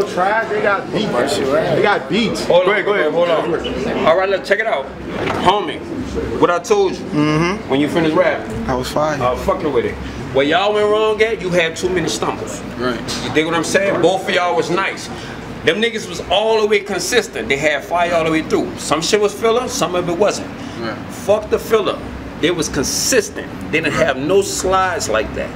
no trash. They got beats. They got beats. Hold go on, ahead, go ahead. Hold on. All right, let's check it out. Homie, what I told you Mm-hmm. when you finished rapping, I was fine. I uh, fucking with it. Where y'all went wrong at, you had too many stumbles. Right. You dig what I'm saying? Both of y'all was nice. Them niggas was all the way consistent. They had fire all the way through. Some shit was filler, some of it wasn't. Right. Fuck the filler. They was consistent. They didn't have no slides like that.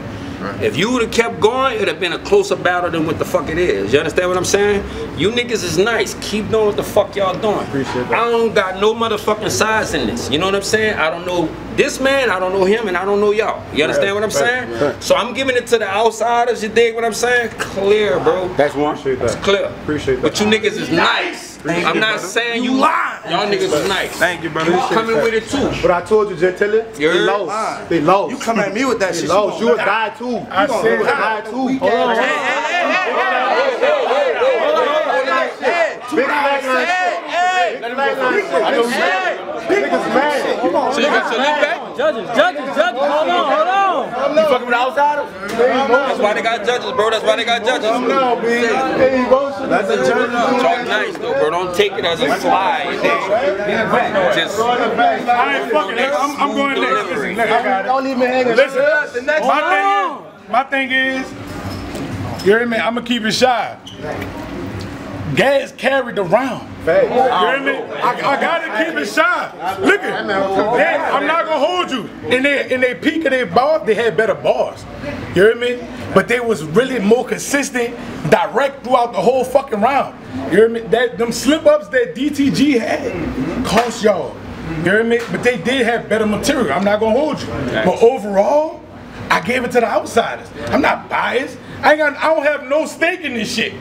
If you would have kept going, it'd have been a closer battle than what the fuck it is. You understand what I'm saying? You niggas is nice. Keep doing what the fuck y'all doing. Appreciate that. I don't got no motherfucking sides in this. You know what I'm saying? I don't know this man, I don't know him, and I don't know y'all. You understand what I'm Right, saying? right. So I'm giving it to the outsiders. You dig what I'm saying? Clear, bro. That's one. Appreciate that. It's clear. Appreciate that. But you niggas is nice. I'm not saying you lying. Y'all niggas is nice. Thank you, brother. You coming with it too. But I told you, Gentile, You they heard? lost. They lost. You come at me with that They shit. lost. You would die too. I You said would die too. Hold on. Big flatline shit. Big flatline shit. I know you mad. Niggas mad. So you got salute back? Judges, judges, judges, hold on, hold on. You fucking with outsiders? That's why they got judges, bro. That's why they got judges. No, B. Hey, emotional. That's a Talk nice though, bro. Don't take it as a slide. nigga. Just I ain't fucking. I'm, I'm going next. Listen, look, I got it. Don't even hang Listen, my thing is, my thing is, you hear me? I'm gonna keep it shy. Gas carried around. You hear me? I, I gotta keep it shy. Look at, they, I'm not gonna hold you. In their in their peak of their bars, they had better bars. You hear me? But they was really more consistent, direct throughout the whole fucking round. You hear me? That them slip ups that DTG had cost y'all. You hear me? But they did have better material. I'm not gonna hold you. But overall, I gave it to the outsiders. I'm not biased. I ain't got, I don't have no stake in this shit.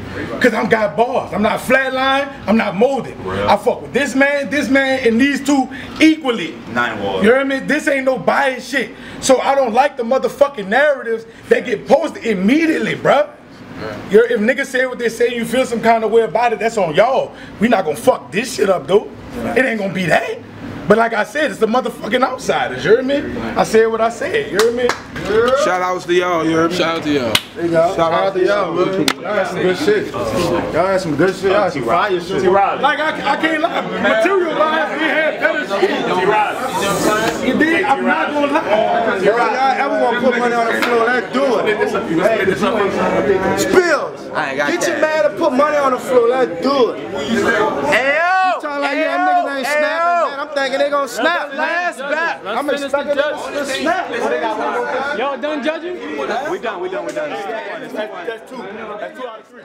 Cause I'm Got Barz. I'm not flatline. I'm not molded. I fuck with this man, this man, and these two equally. Nine walls. You hear me? This ain't no biased shit. So I don't like the motherfucking narratives that get posted immediately, bruh. You're, if niggas say what they say, you feel some kind of way about it, that's on y'all. We not gonna fuck this shit up, though. It ain't gonna be that. But like I said, it's the motherfucking outsiders, you hear me? I said what I said, you hear me? Shout outs to y'all, you heard me? Shout out to y'all. Shout out to y'all, man. Y'all had some good shit. Y'all had some good shit. Y'all had some fire shit. Like I, I can't lie, material wise, we had better shit. You did, I'm not gonna lie. If y'all ever want to put money on the floor, let's do it. Spills. Get your man to put money on the floor, let's do it. Hey, yo! Talking like, yeah, niggas ain't snapping, man. I'm they gonna snap. Last bat. I'm Let's finish the expecting them judges. to snap. Y'all done judging? We done, we done, we done. That's two. That's two out of three.